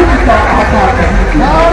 الأنبياء خالق